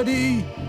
ready?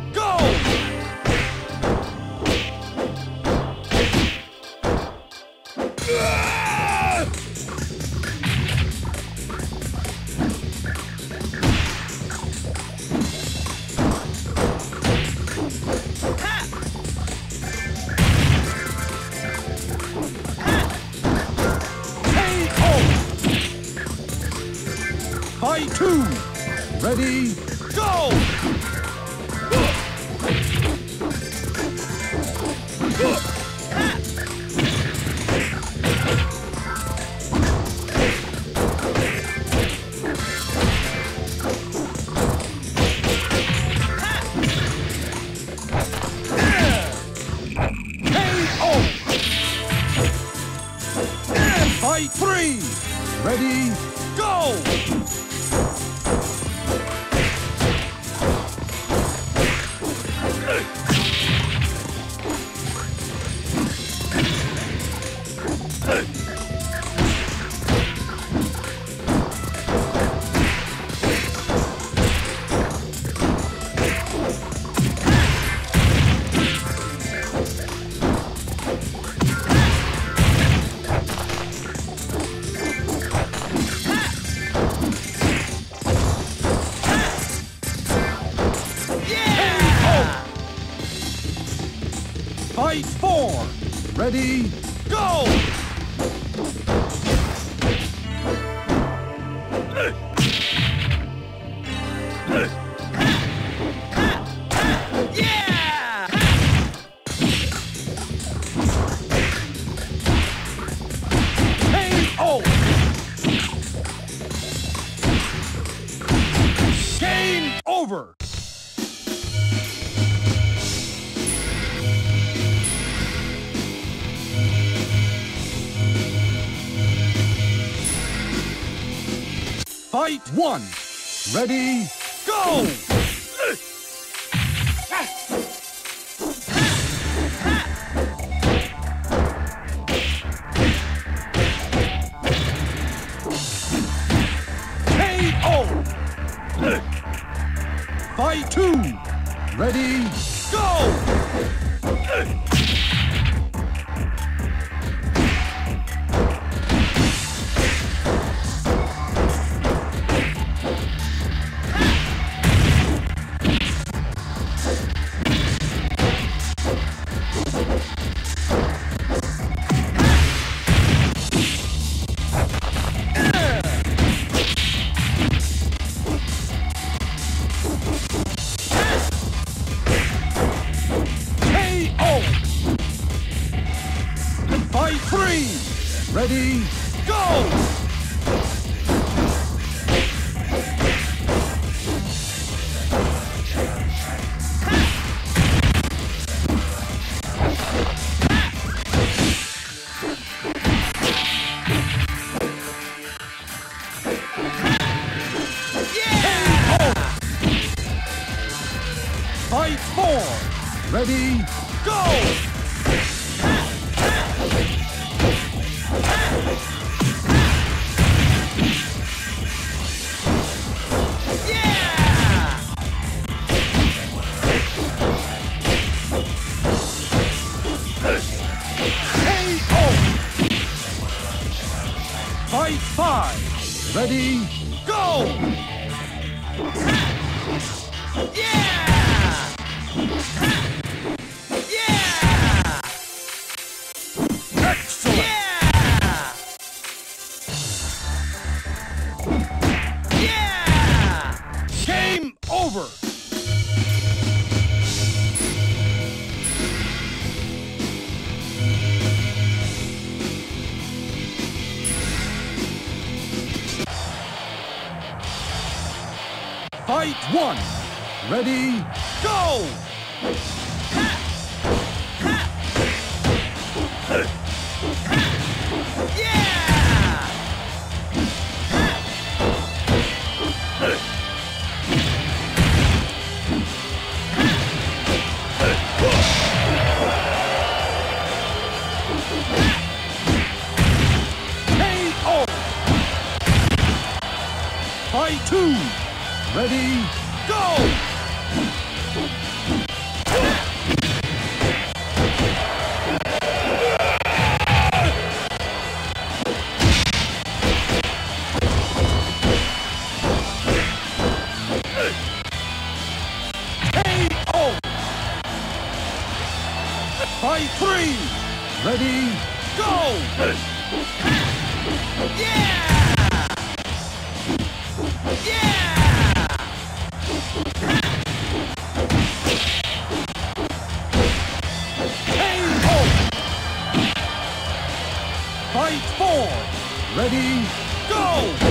Fight four! Ready, go! one. Ready, go! Ready, go! KO! By three! Ready, go! Yeah! Yeah! Fight four! Ready, go!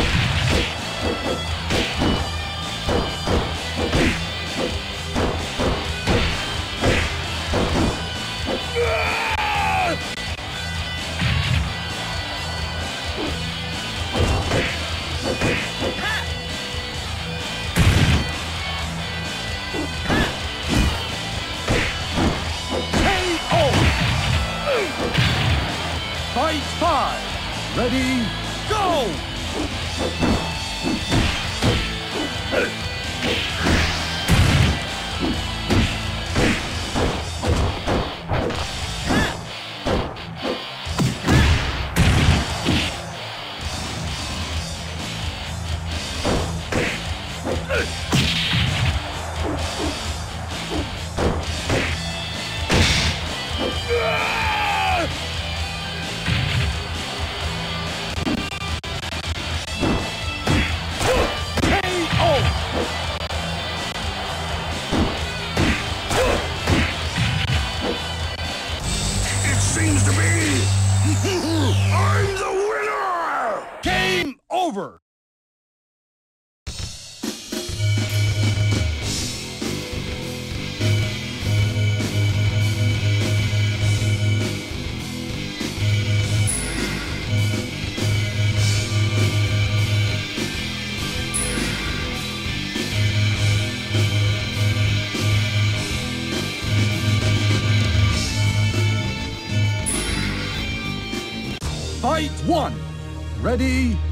Ready?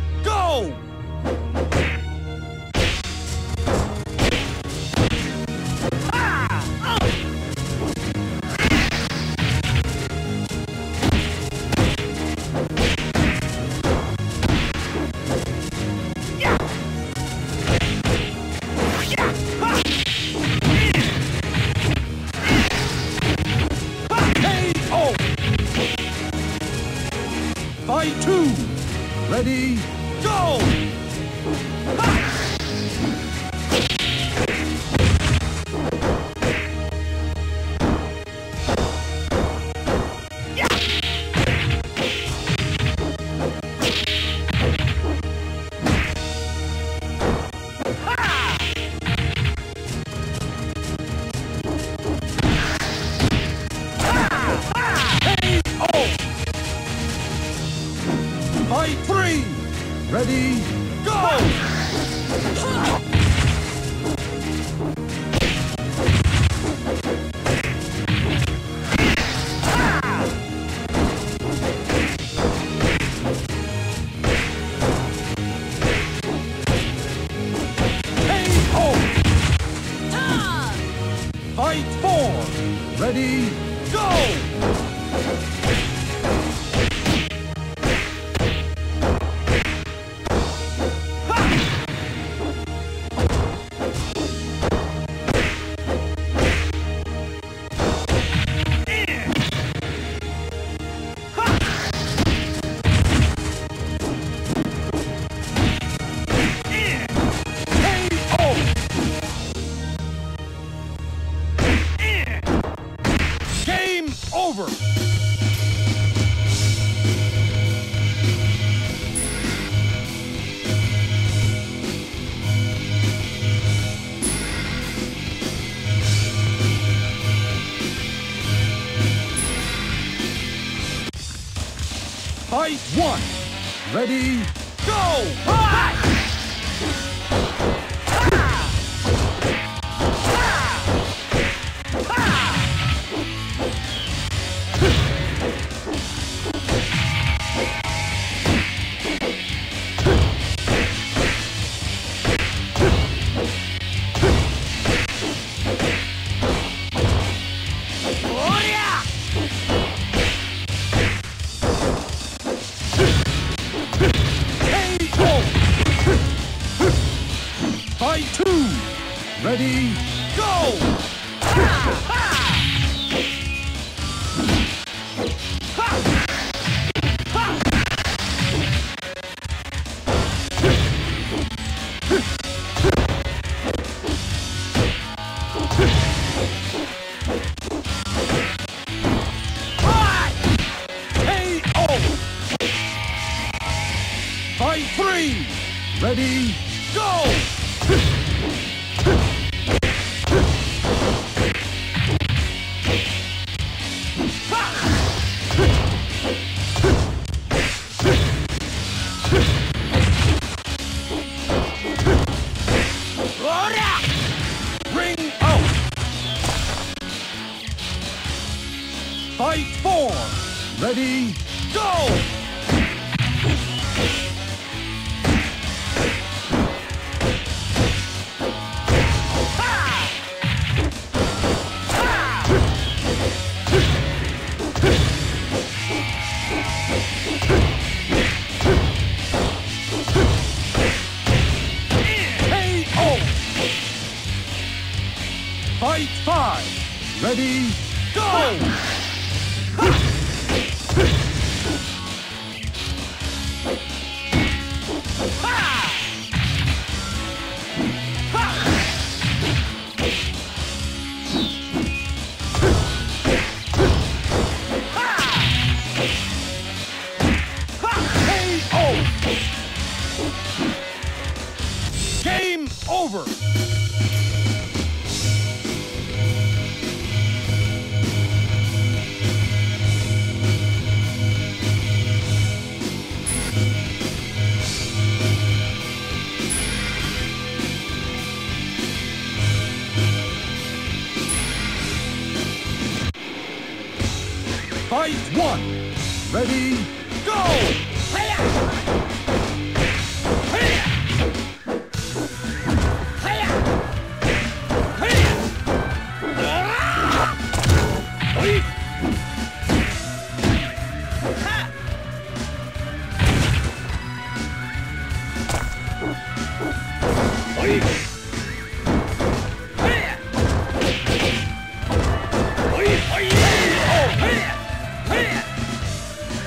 Ready?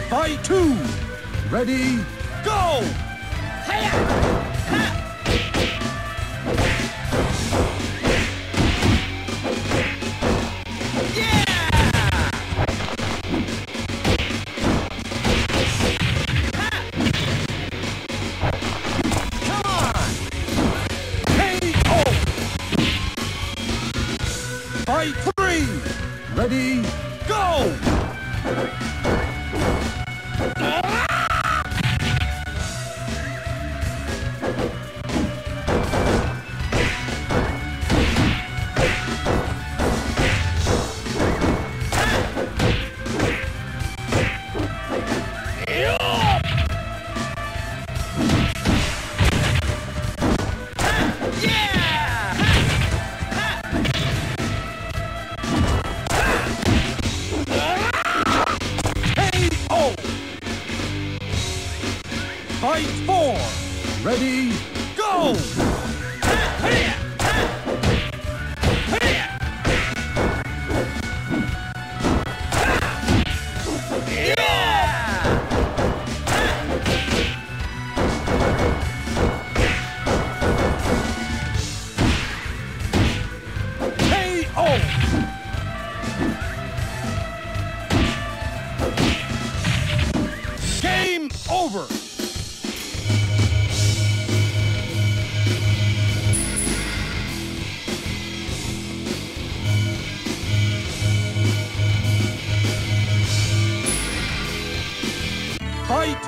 Fight two. Ready, go!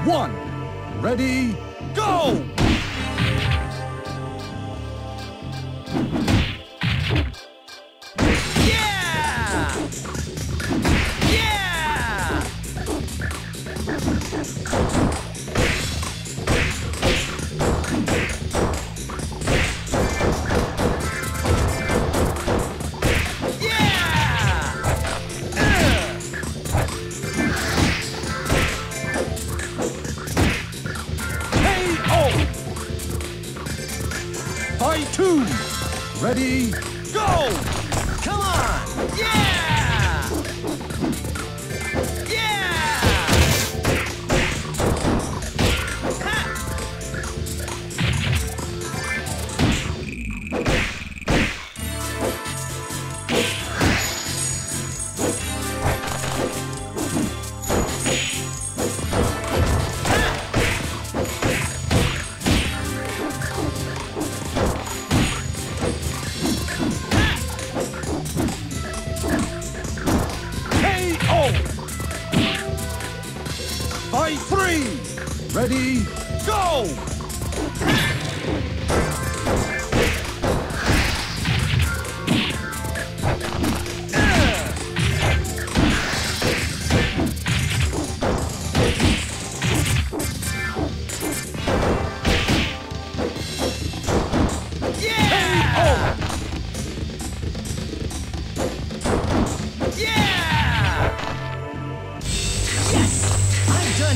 One! Ready, go! me.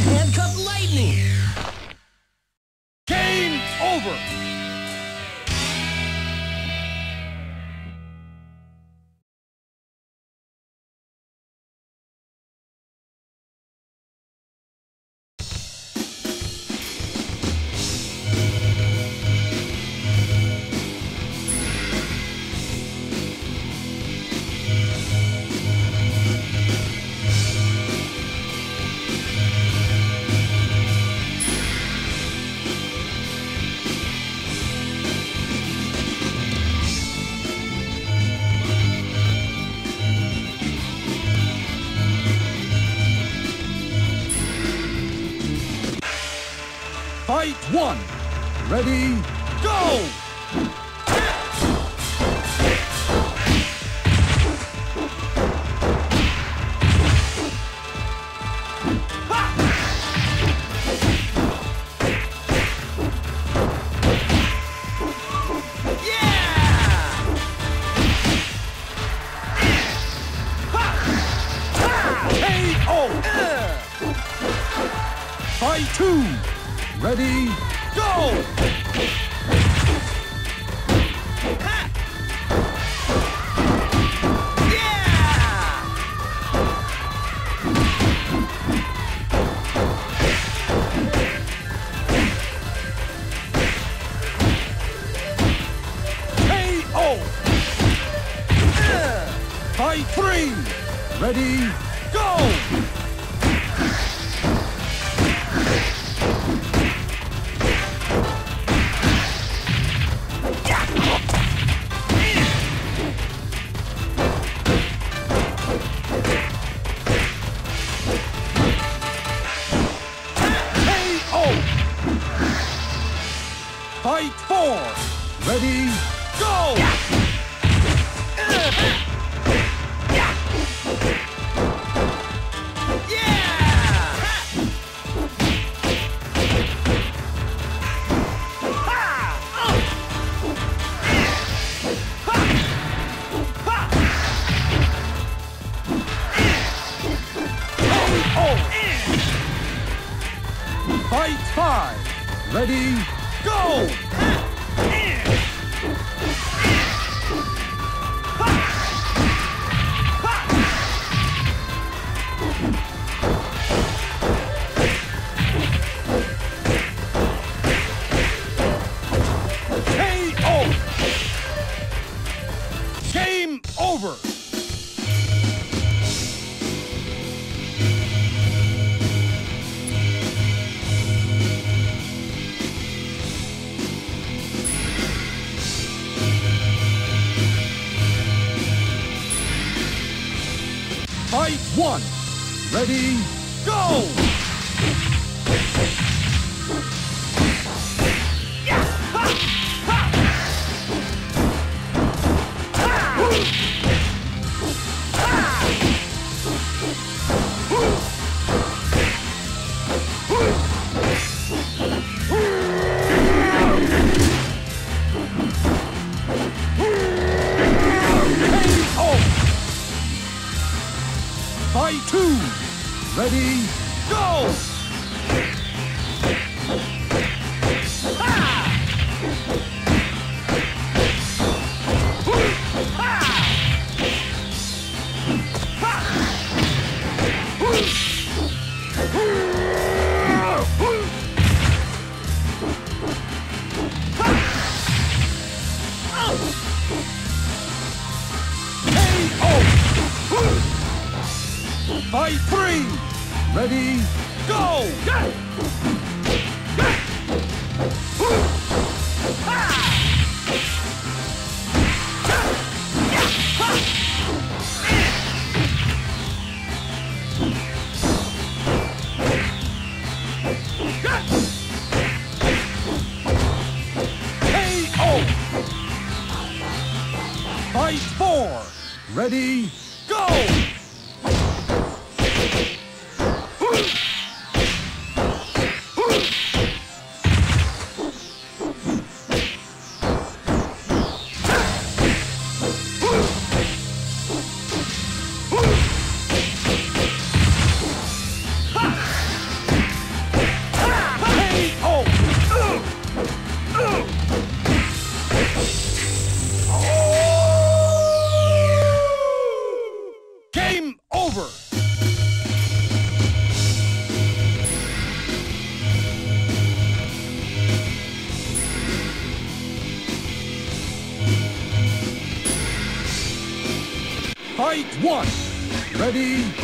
on Lightning. Ready, go! by two. Ready, go! Ready,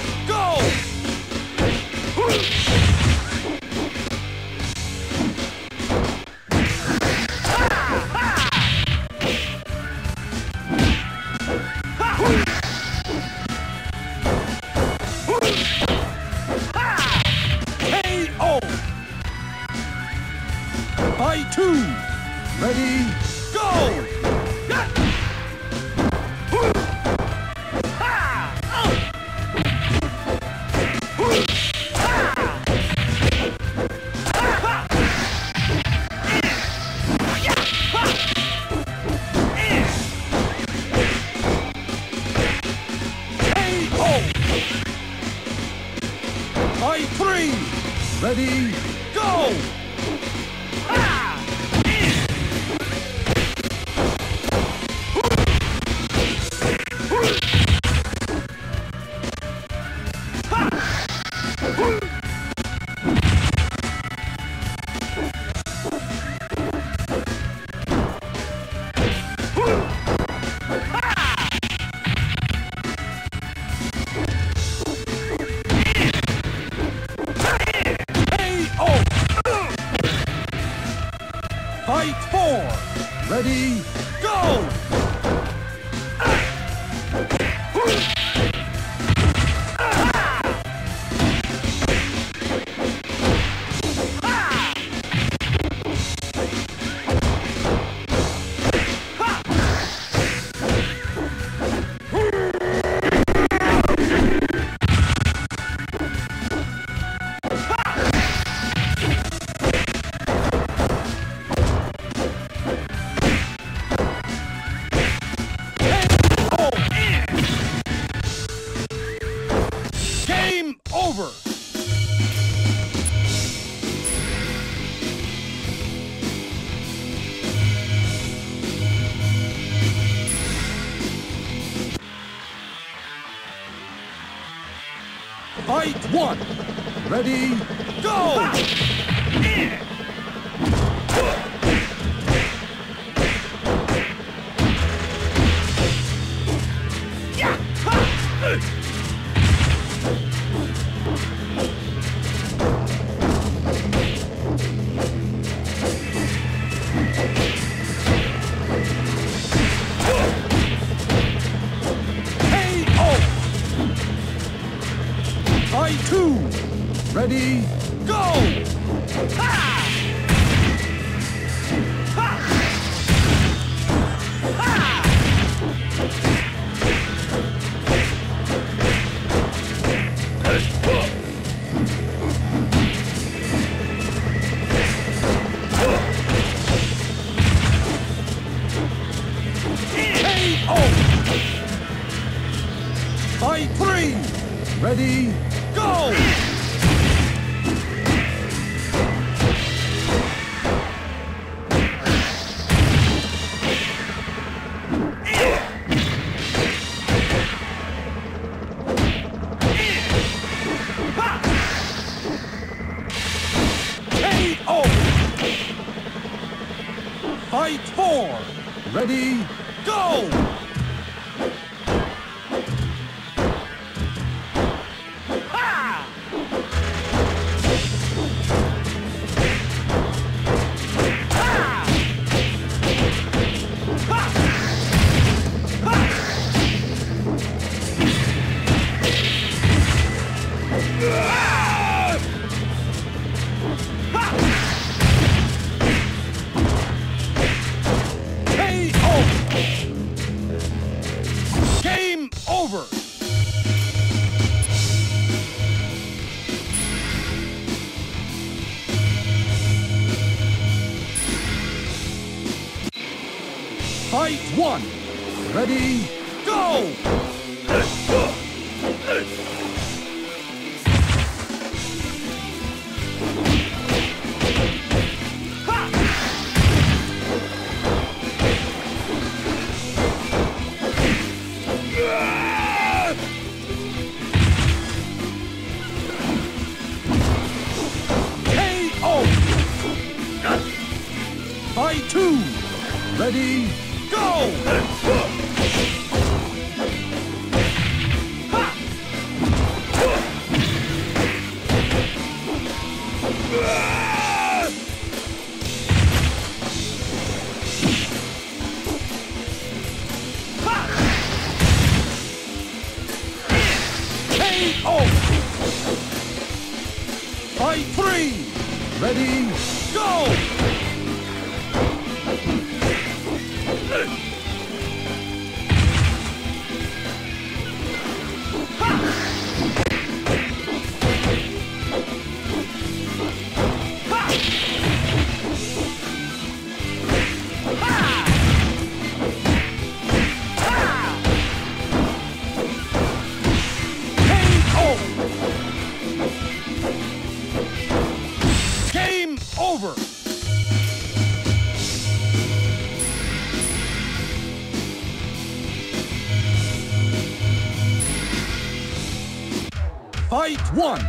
one!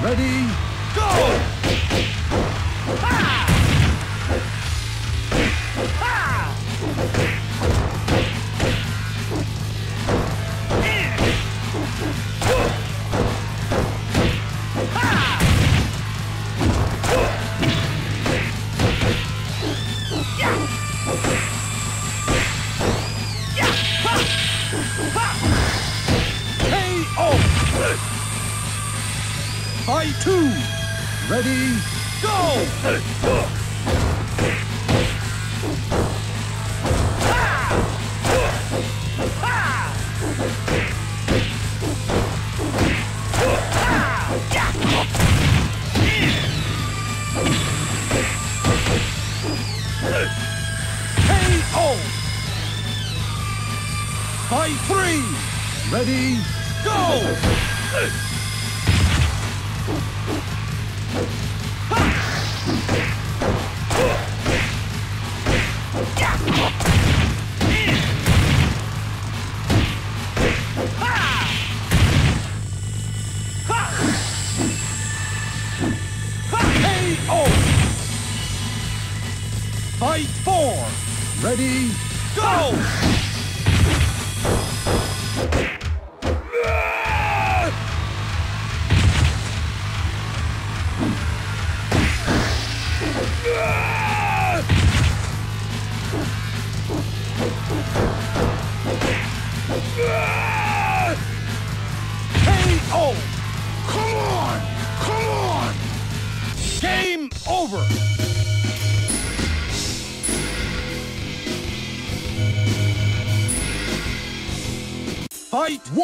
Ready,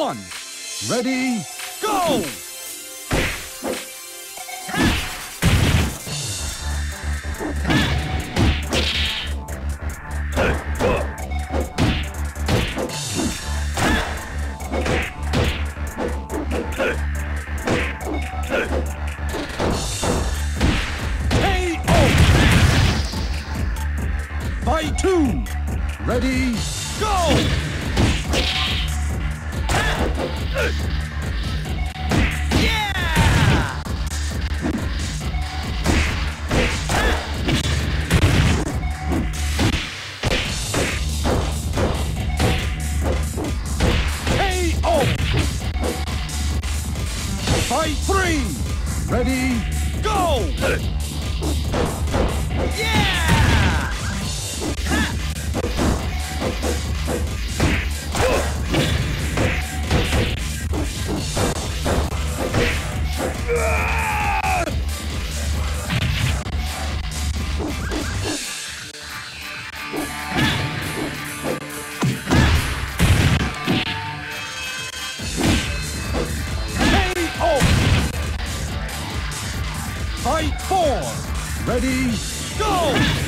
one! Ready, go! Fight four. Ready, go!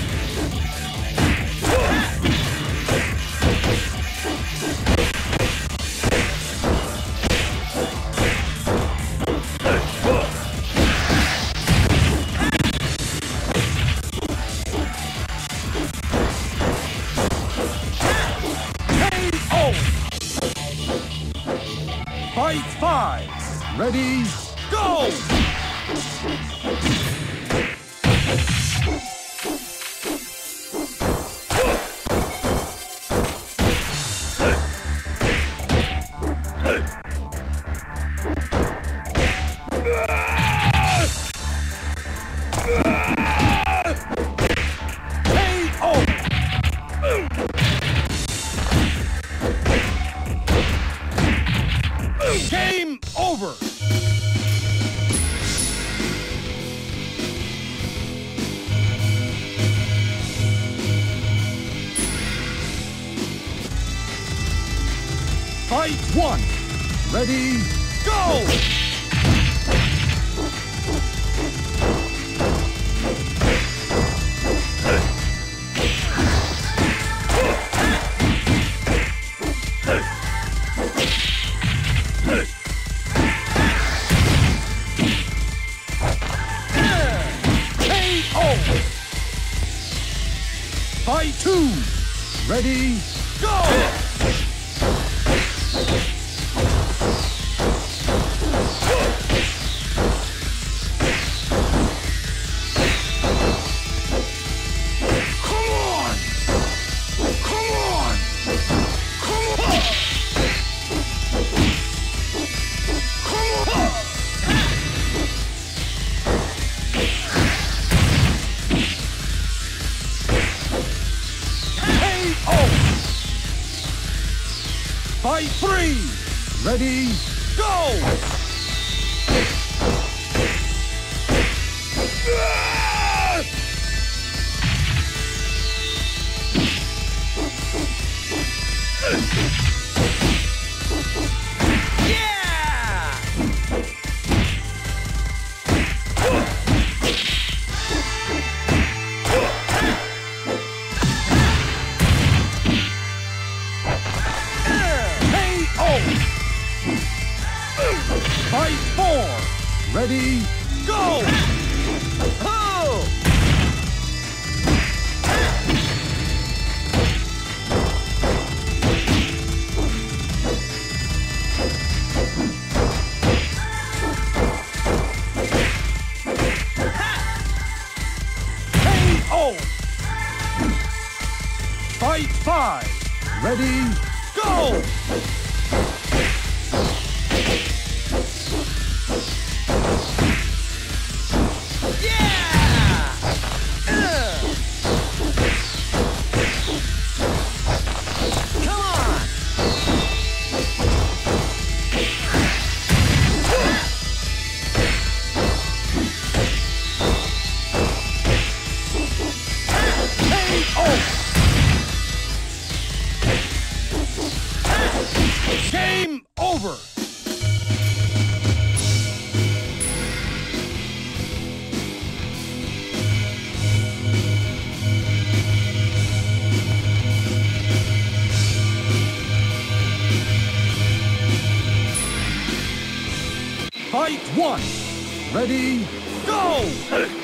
Ready, go!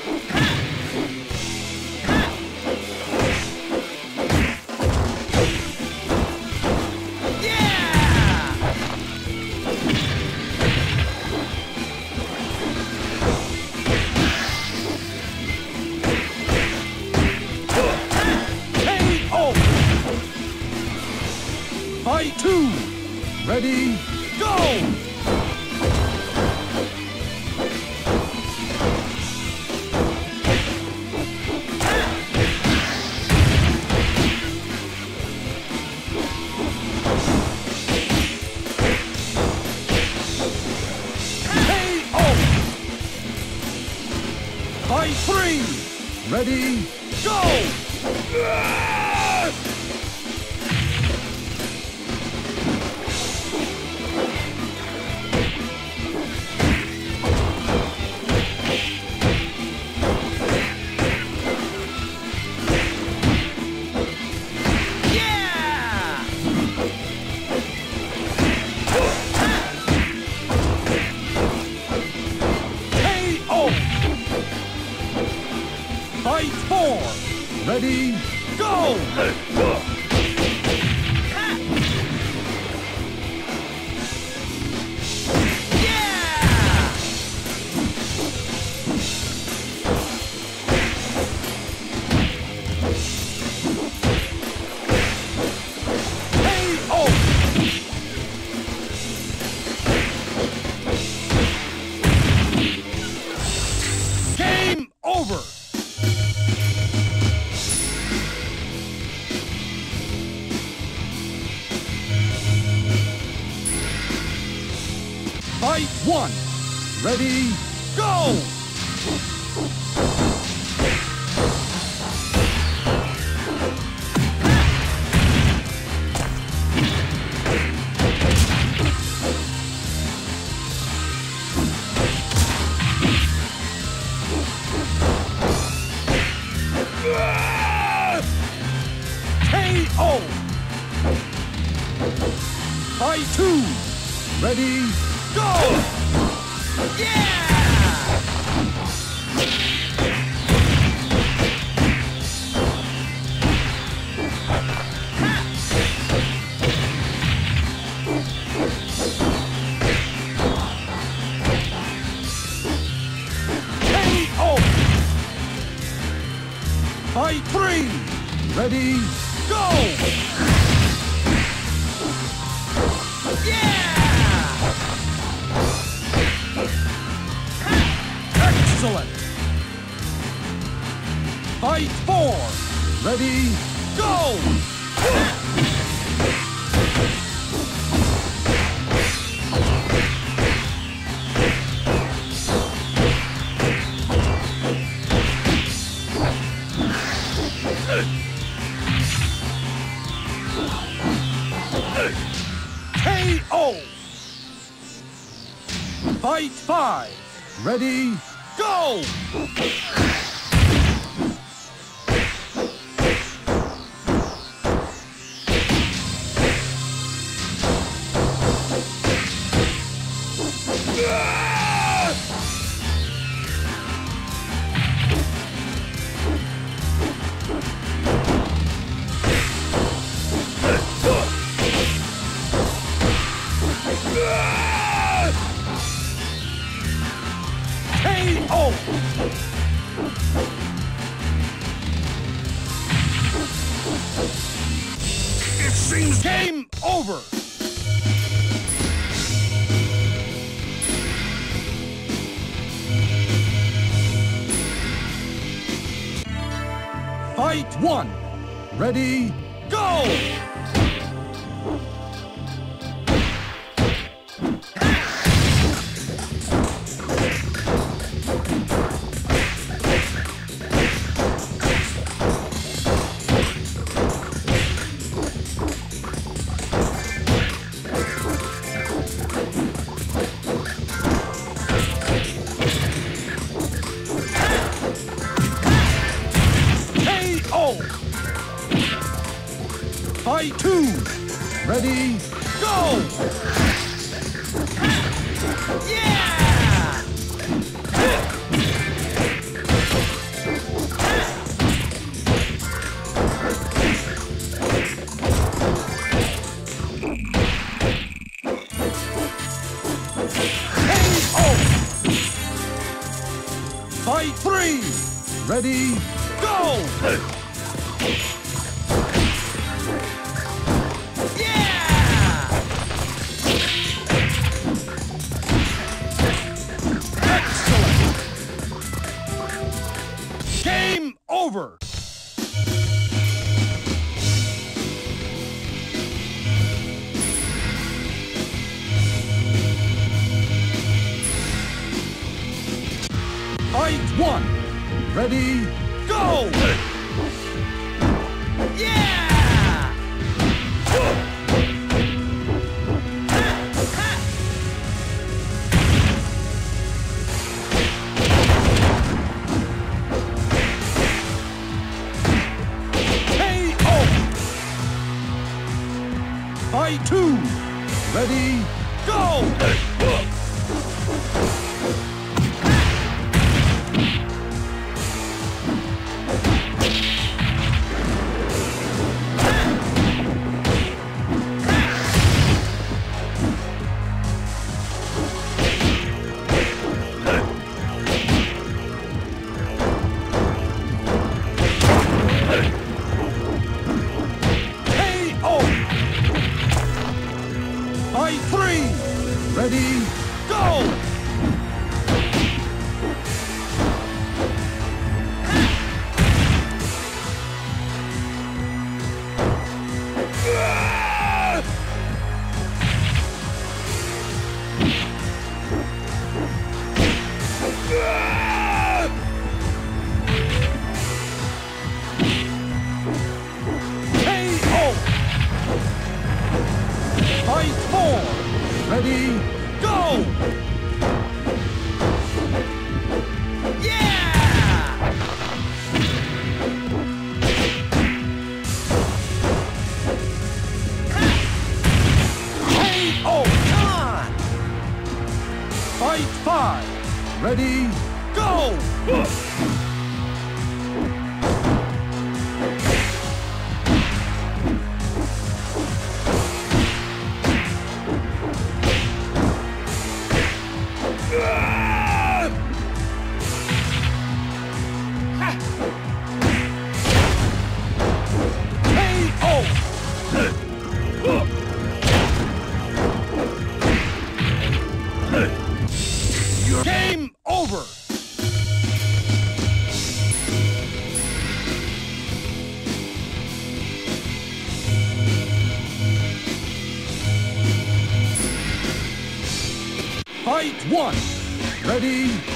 Ready? KO! Fight 5. Ready? Go! Fight three! Ready, go! Yeah! Excellent! Game over! Ready, go! Ready,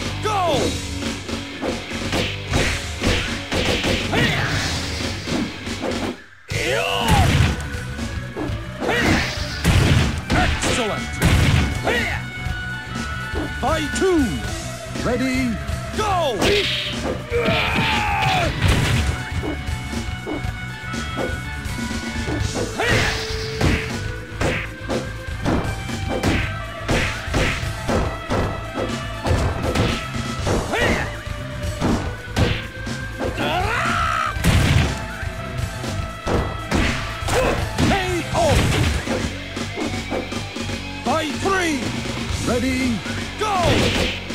go!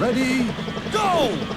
Ready, go!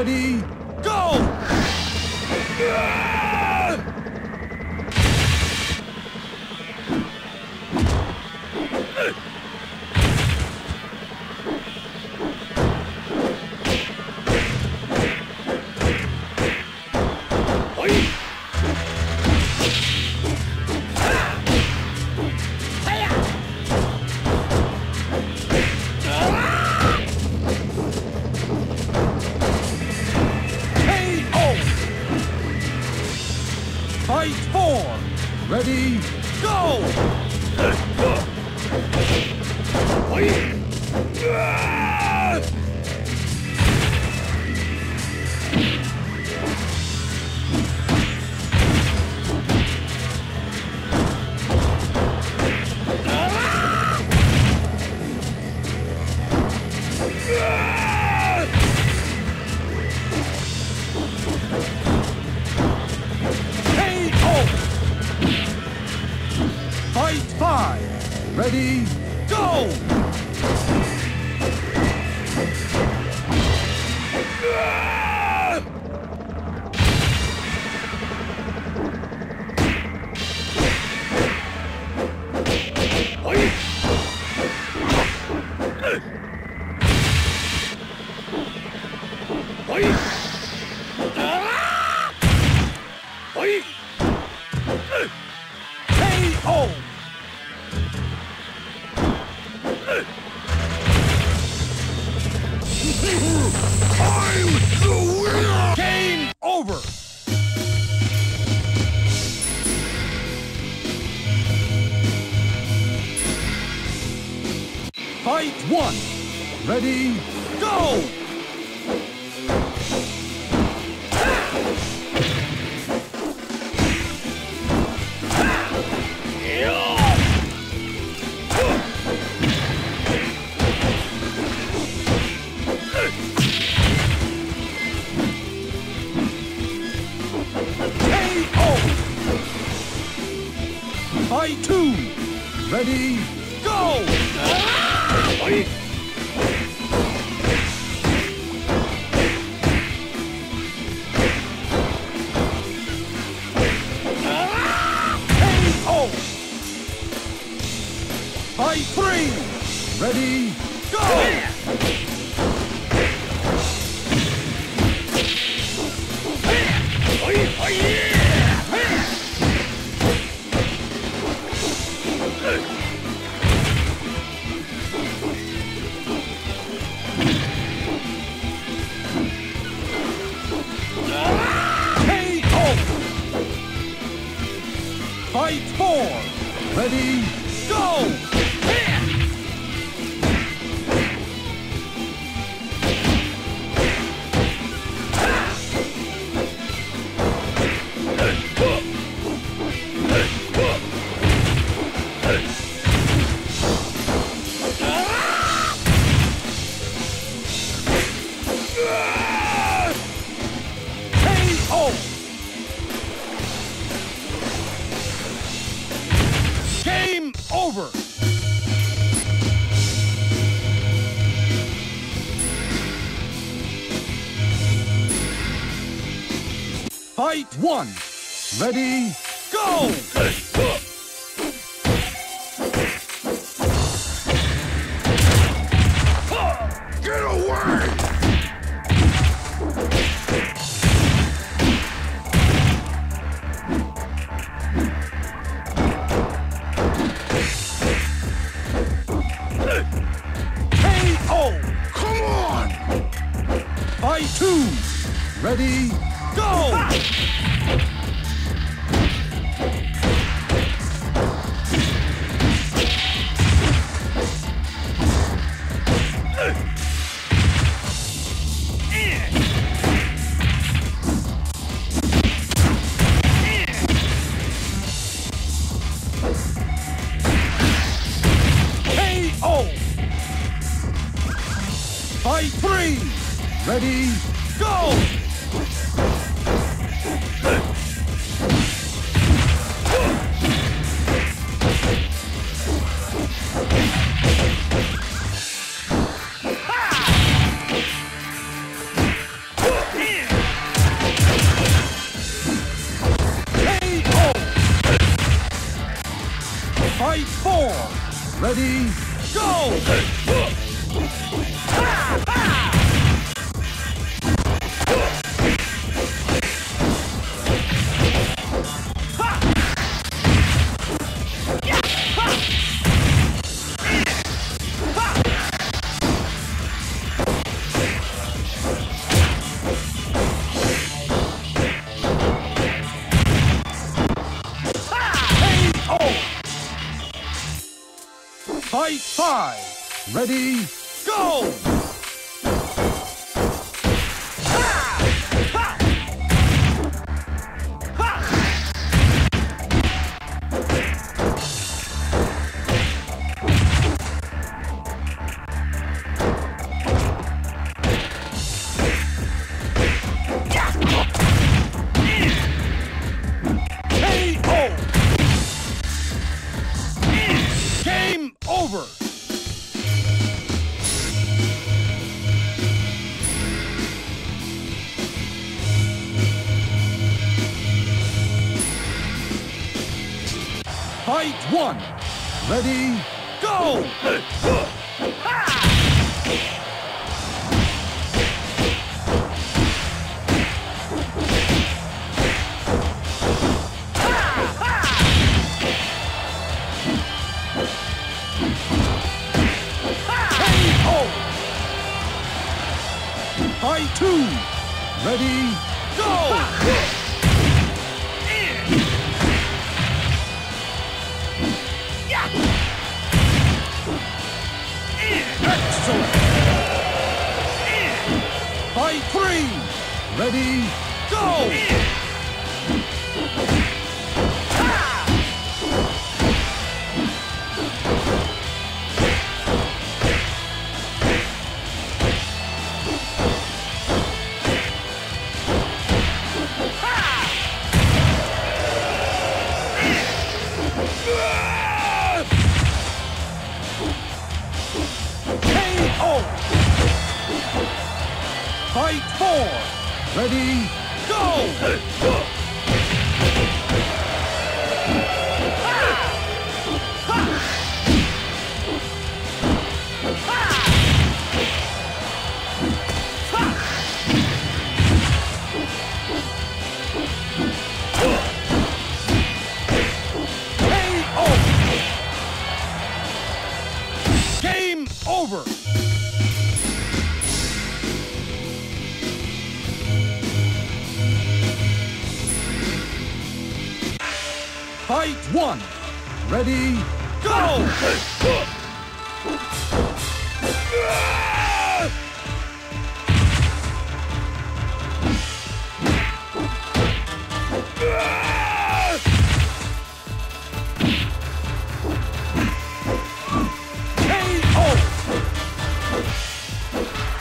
Ready, Ready, go! one. Ready, Ready, go! two, ready, go! Excellent! By three, ready,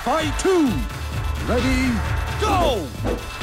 Fight two! Ready, go!